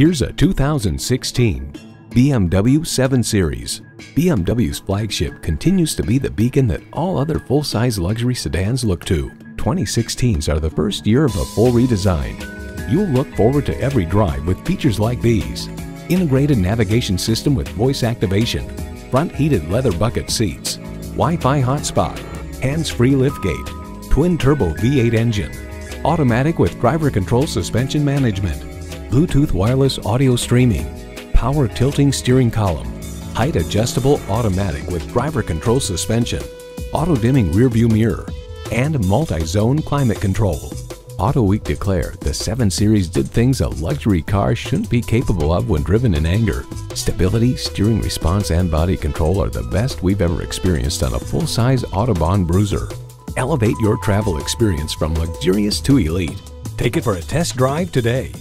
Here's a 2016 BMW 7 Series. BMW's flagship continues to be the beacon that all other full-size luxury sedans look to. 2016s are the first year of a full redesign. You'll look forward to every drive with features like these. Integrated navigation system with voice activation, front heated leather bucket seats, Wi-Fi hotspot, hands-free liftgate, twin-turbo V8 engine, automatic with driver control suspension management, Bluetooth wireless audio streaming, power tilting steering column, height adjustable automatic with driver control suspension, auto dimming rear view mirror, and multi-zone climate control. Auto Week declared the 7 Series did things a luxury car shouldn't be capable of when driven in anger. Stability, steering response, and body control are the best we've ever experienced on a full-size Autobahn Bruiser. Elevate your travel experience from luxurious to elite. Take it for a test drive today.